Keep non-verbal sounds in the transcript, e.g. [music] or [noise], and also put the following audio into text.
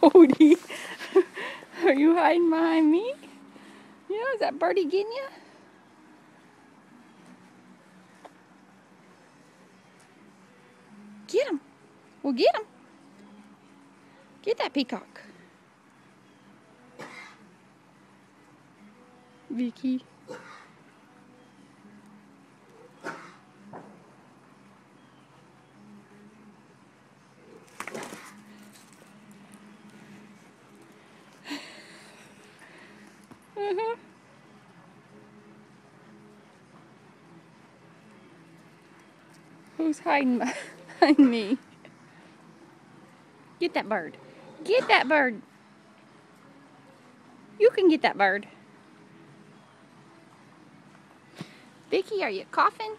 Cody, [laughs] are you hiding behind me? Yeah, is that birdie getting you? Get him. Well, get him. Get that peacock. Vicky. Uh-huh. Who's hiding behind me? Get that bird. Get that bird. You can get that bird. Vicky, are you coughing?